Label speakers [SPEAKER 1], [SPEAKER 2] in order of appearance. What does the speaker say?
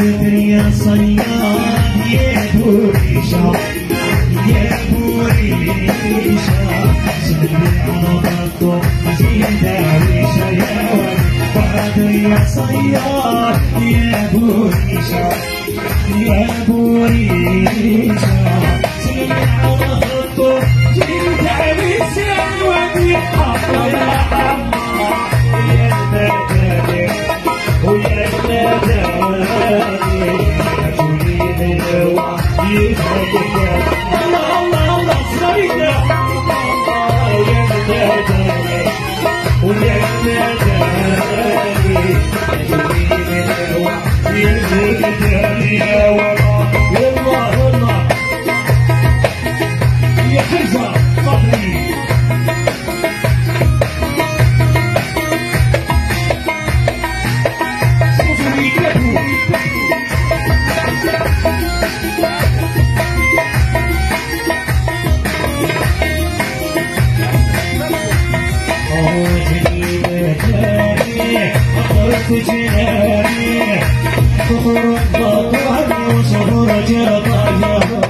[SPEAKER 1] يا صياد يا بوريشة يا بوريشة. يا بوريشة. yeah, yeah. معلش يلا الله الله.